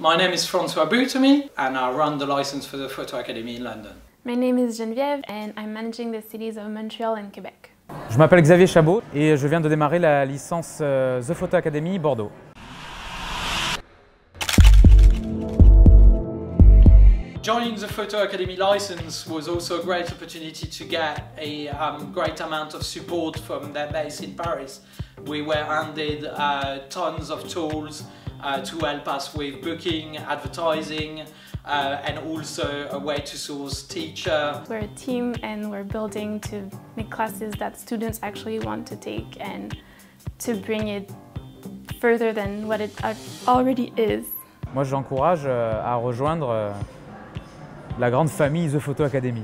My name is Francois Boutamy and I run the license for the Photo Academy in London. My name is Geneviève and I'm managing the cities of Montreal and Quebec. Je m'appelle Xavier Chabot et je viens de démarrer la licence euh, The Photo Academy Bordeaux. Joining the Photo Academy license was also a great opportunity to get a um, great amount of support from their base in Paris. We were handed uh, tons of tools uh, to help us with booking, advertising, uh, and also a way to source teacher. We're a team and we're building to make classes that students actually want to take and to bring it further than what it already is. Moi j'encourage euh, à rejoindre euh, la grande famille The Photo Academy.